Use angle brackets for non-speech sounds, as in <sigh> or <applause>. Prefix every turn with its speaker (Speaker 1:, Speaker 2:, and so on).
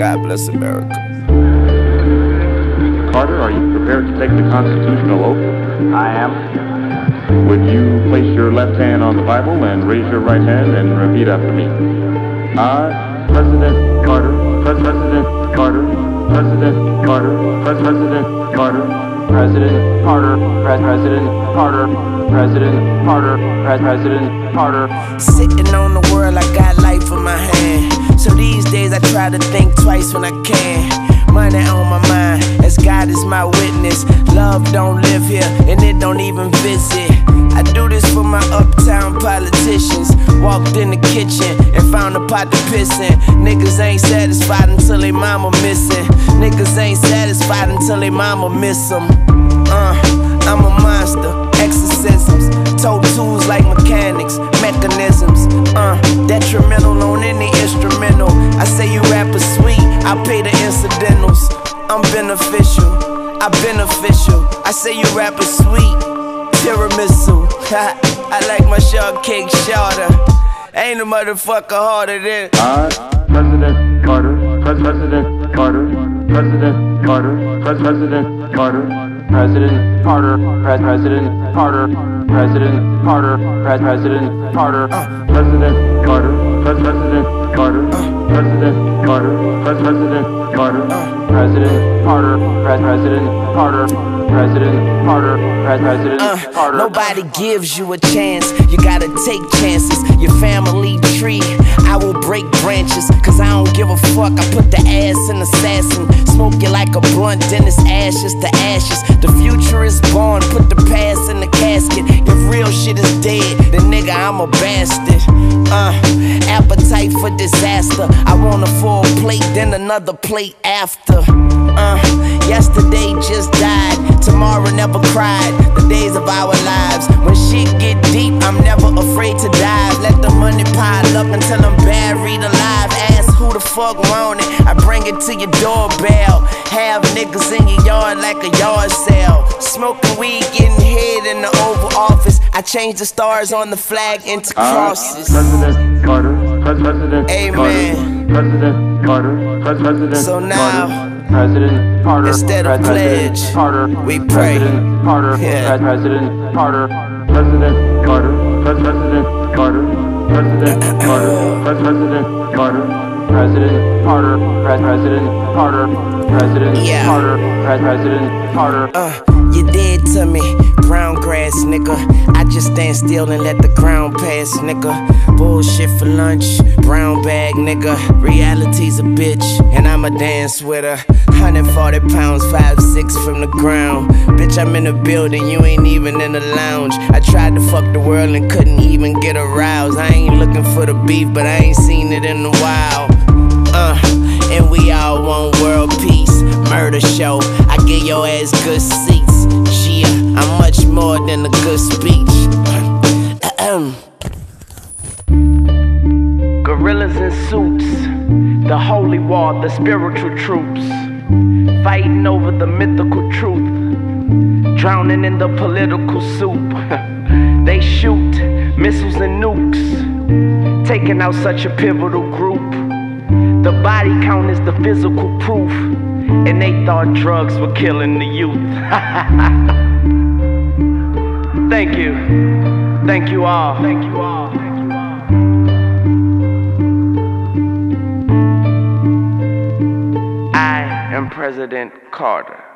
Speaker 1: bless America.
Speaker 2: Carter, are you prepared to take the constitutional oath?
Speaker 3: I am.
Speaker 2: Would you place your left hand on the Bible and raise your right hand and repeat after me? I, President Carter, Pres- President Carter, President Carter, Pres- President Carter,
Speaker 3: President Carter, Pres- President Carter, President Carter, Pres- President Carter.
Speaker 1: Sitting on the world, I got life in my hand. So these days I try to think twice when I can. Money on my mind, as God is my witness. Love don't live here, and it don't even visit. I do this for my uptown politicians. Walked in the kitchen and found a pot to piss in. Niggas ain't satisfied until they mama missing. Niggas ain't satisfied until they mama miss them. Uh, I'm a monster, exorcisms. Toe the. I'm beneficial, I beneficial. I say you rappers sweet, tiramisu. I like my shortcake shorter. Ain't a motherfucker harder than.
Speaker 2: I, President Carter, Pres- President Carter, President Carter, Pres- President Carter,
Speaker 3: President Carter, Pres- President Carter, President Carter, Pres- President Carter.
Speaker 2: President Carter, President Carter, President Carter, Pres- Carter,
Speaker 3: President Carter, Pres- Carter, President Carter, Pres-
Speaker 1: Uh,
Speaker 3: Carter.
Speaker 1: nobody gives you a chance. You gotta take chances. Your family tree, I will break branches. Cause I don't give a fuck. I put the ass in assassin. Smoke you like a blunt, then it's ashes to ashes. The future is born, put the past in the casket. If real shit is dead, then nigga, I'm a bastard. Uh, appetite for disaster. I want a full plate, then another plate after. Uh, yesterday just died, tomorrow never cried. The days of our lives. When shit get deep, I'm never afraid to dive. Let the money pile up until I'm buried alive. Ask who the fuck want it. I bring it to your doorbell. Have niggas in your yard like a yard sale. Smoking weed, getting head in the Oval Office. I change the stars on the flag into
Speaker 2: I,
Speaker 1: crosses.
Speaker 2: President Carter, Pres-
Speaker 1: Amen.
Speaker 2: Carter, President Carter, Pres- President
Speaker 1: So
Speaker 2: Carter,
Speaker 1: now.
Speaker 3: President Carter,
Speaker 1: Instead of
Speaker 3: Pres-
Speaker 1: pledge,
Speaker 3: Carter,
Speaker 1: we pray.
Speaker 3: President Carter,
Speaker 1: Yeah.
Speaker 3: Pres- President Carter.
Speaker 2: President Carter, Pres- President Carter, President Carter, Pres- President Carter,
Speaker 3: President Carter, Pres- President Carter, President
Speaker 1: Yeah.
Speaker 3: Carter, Pres- President Carter.
Speaker 1: Uh, you did to me, brown grass, nigga. I just stand still and let the ground pass, nigga. Bullshit for lunch, brown bag, nigga. Reality's a bitch, and I'ma dance with her. 140 pounds, 5'6 from the ground. Bitch, I'm in the building, you ain't even in the lounge. I tried to fuck the world and couldn't even get aroused. I ain't looking for the beef, but I ain't seen it in a while. Uh, and we all want world peace. Murder show, I give your ass good seats. Yeah, I'm much more than a good speech. <clears throat> Gorillas in suits, the holy war, the spiritual troops, fighting over the mythical truth, drowning in the political soup. <laughs> they shoot missiles and nukes, taking out such a pivotal group. The body count is the physical proof. And they thought drugs were killing the youth. <laughs> Thank you. Thank you all. Thank you all. I am President Carter.